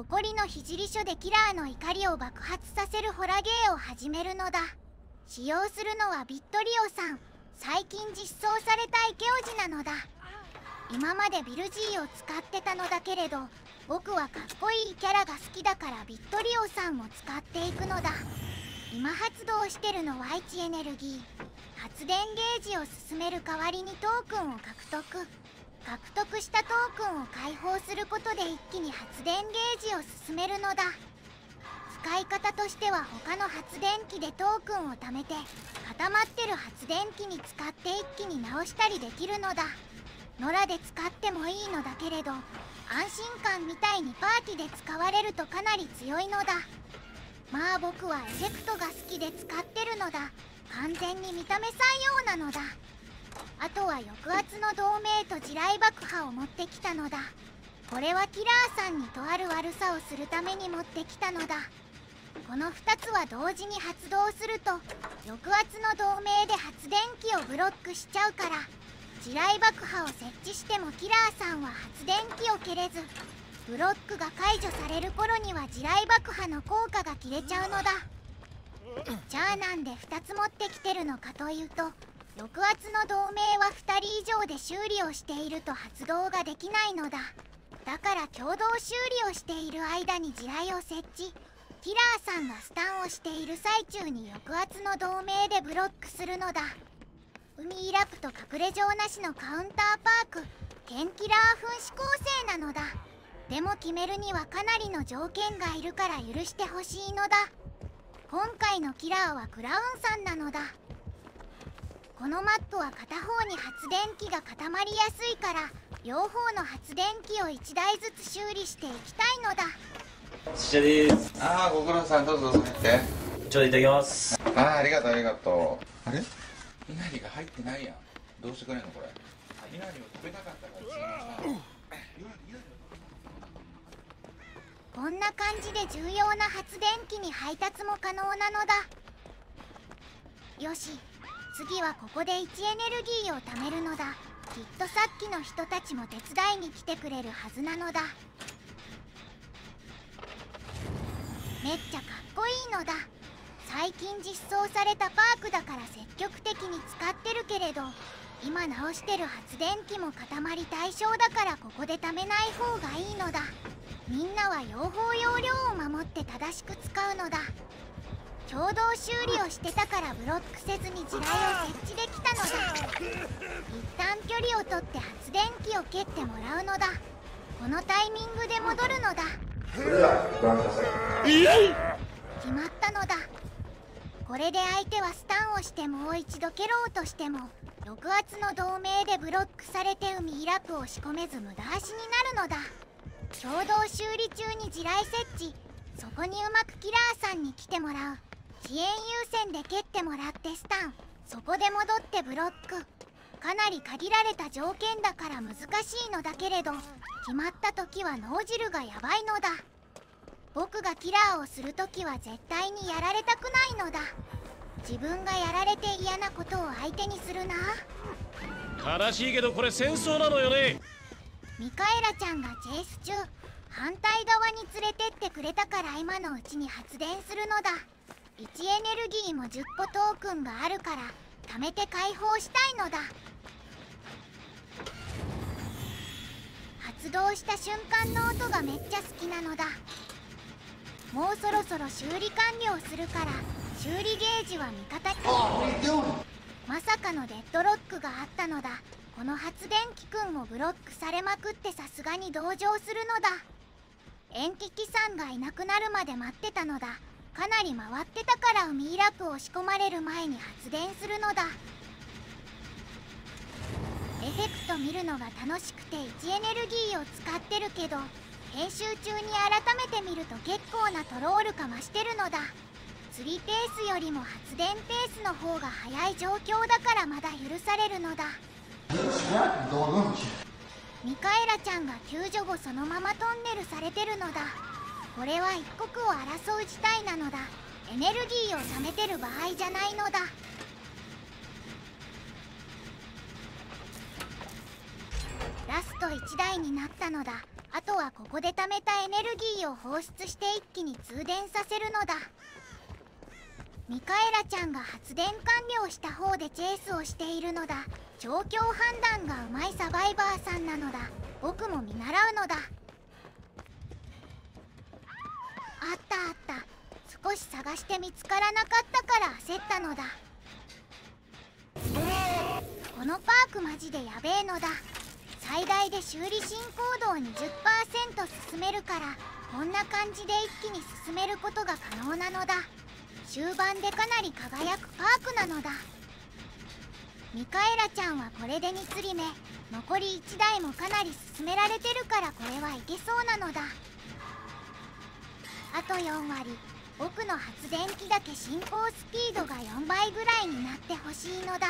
怒りの聖書でキラーの怒りを爆発させるホラゲーを始めるのだ。使用するのはビットリオさん。最近実装されたイケオジなのだ。今までビル G を使ってたのだけれど僕はかっこいいキャラが好きだからビットリオさんを使っていくのだ。今発動してるのは1エネルギー。発電ゲージを進める代わりにトークンを獲得。獲得したトークンを解放することで一気に発電ゲージを進めるのだ。使い方としては他の発電機でトークンを貯めて固まってる発電機に使って一気に直したりできるのだ。野良で使ってもいいのだけれど安心感みたいにパーティーで使われるとかなり強いのだ。まあ僕はエフェクトが好きで使ってるのだ。完全に見た目採用なのだ。あとは抑圧の同盟と地雷爆破を持ってきたのだ。これはキラーさんにとある悪さをするために持ってきたのだ。この2つは同時に発動すると抑圧の同盟で発電機をブロックしちゃうから地雷爆破を設置してもキラーさんは発電機を蹴れずブロックが解除される頃には地雷爆破の効果が切れちゃうのだ。じゃあなんで2つ持ってきてるのかというと抑圧の同盟は2人以上で修理をしていると発動ができないのだ。だから共同修理をしている間に地雷を設置。キラーさんがスタンをしている最中に抑圧の同盟でブロックするのだ。海イラプと隠れ城なしのカウンターパークケンキラー分子構成なのだ。でも決めるにはかなりの条件がいるから許してほしいのだ。今回のキラーはクラウンさんなのだ。このマップは片方に発電機が固まりやすいから両方の発電機を1台ずつ修理していきたいのだ。ああご苦労さんどうぞどうぞ入って。ちょうどいただきます。ああありがとうありがとう。あれ？稲荷が入ってないやん。どうしてくれんのこれ？稲荷を食べたかったからこんな感じで重要な発電機に配達も可能なのだ。よし次はここで1エネルギーを貯めるのだ。きっとさっきの人たちも手伝いに来てくれるはずなのだ。めっちゃかっこいいのだ。最近実装されたパークだから積極的に使ってるけれど今直してる発電機も固まり対象だからここで貯めない方がいいのだ。みんなは用法用量を守って正しく使うのだ。共同修理をしてたからブロックせずに地雷を設置できたのだ。一旦距離を取って発電機を蹴ってもらうのだ。このタイミングで戻るのだ。決まったのだ。これで相手はスタンをしてもう一度蹴ろうとしても抑圧の同盟でブロックされて海イラプを仕込めず無駄足になるのだ。共同修理中に地雷設置。そこにうまくキラーさんに来てもらう。遅延優先で蹴ってもらってスタン。そこで戻ってブロック。かなり限られた条件だから難しいのだけれど決まった時は脳汁がやばいのだ。僕がキラーをする時は絶対にやられたくないのだ。自分がやられて嫌なことを相手にするな。悲しいけどこれ戦争なのよね。ミカエラちゃんがチェイス中反対側に連れてってくれたから今のうちに発電するのだ1エネルギーも10個トークンがあるから貯めて解放したいのだ。発動した瞬間の音がめっちゃ好きなのだ。もうそろそろ修理完了するから修理ゲージは味方。にまさかのデッドロックがあったのだ。この発電機くんもブロックされまくってさすがに同情するのだ。延期機さんがいなくなるまで待ってたのだかなり回ってたから海イラプを仕込まれる前に発電するのだ。エフェクト見るのが楽しくて1エネルギーを使ってるけど編集中に改めて見ると結構なトロールかましてるのだ。釣りペースよりも発電ペースの方が早い状況だからまだ許されるのだ。ミカエラちゃんが救助後そのままトンネルされてるのだ。これは一国を争う事態なのだ。エネルギーを貯めてる場合じゃないのだ。ラスト1台になったのだ。あとはここで貯めたエネルギーを放出して一気に通電させるのだ。ミカエラちゃんが発電完了した方でチェイスをしているのだ。状況判断がうまいサバイバーさんなのだ。僕も見習うのだ。あったあった。少し探して見つからなかったから焦ったのだ。このパークマジでやべえのだ。最大で修理進行度を20%進めるからこんな感じで一気に進めることが可能なのだ。終盤でかなり輝くパークなのだ。ミカエラちゃんはこれで2釣り目。残り1台もかなり進められてるからこれはいけそうなのだ。あと4割。僕の発電機だけ進行スピードが4倍ぐらいになってほしいのだ。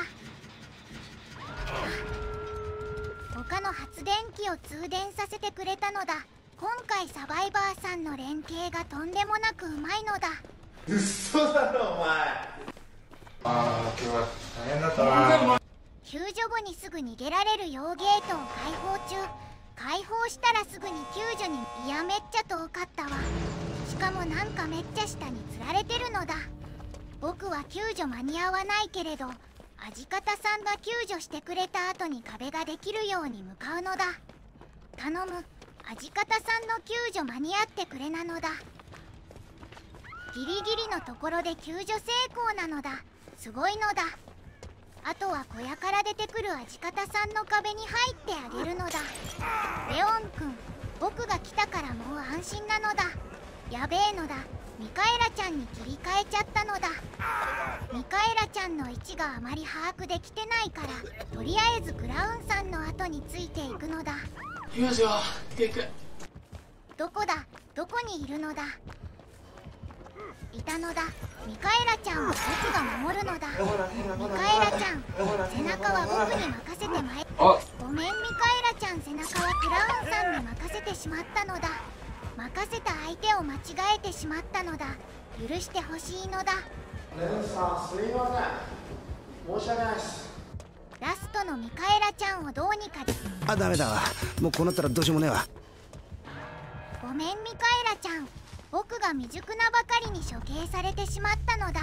他の発電機を通電させてくれたのだ。今回サバイバーさんの連携がとんでもなくうまいのだ。ああ今日は大変だったな。救助後にすぐ逃げられる用ゲートを開放中。開放したらすぐに救助にいやめっちゃ遠かったわしかもなんかめっちゃ下に釣られてるのだ。僕は救助間に合わないけれどアジカタさんが救助してくれた後に壁ができるように向かうのだ。頼む。アジカタさんの救助間に合ってくれなのだ。ギリギリのところで救助成功なのだ。すごいのだ。あとは小屋から出てくるアジカタさんの壁に入ってあげるのだ。レオンくん僕が来たからもう安心なのだ。やべえのだ。ミカエラちゃんに切り替えちゃったのだ。ミカエラちゃんの位置があまり把握できてないからとりあえずクラウンさんの後についていくのだ。行きますよテイクどこだ？どこにいるのだ？いたのだ。ミカエラちゃんは僕が守るのだ。ミカエラちゃん背中は僕に任せてまいあ。ごめんミカエラちゃん背中はクラウンさんに任せてしまったのだ任せた相手を間違えてしまったのだ。許してほしいのだ。ラストのミカエラちゃんをどうにかあダメだわ。もうこうなったらどうしようもねえわ。ごめんミカエラちゃん。僕が未熟なばかりに処刑されてしまったのだ。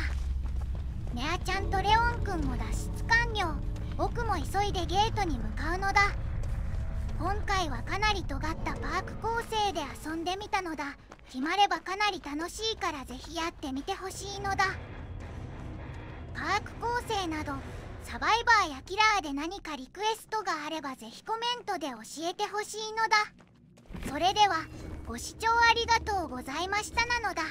ネアちゃんとレオンくんも脱出完了。僕も急いでゲートに向かうのだ今回はかなり尖ったパーク構成で遊んでみたのだ。決まればかなり楽しいからぜひやってみてほしいのだ。パーク構成などサバイバーやキラーで何かリクエストがあればぜひコメントで教えてほしいのだ。それではご視聴ありがとうございましたなのだ。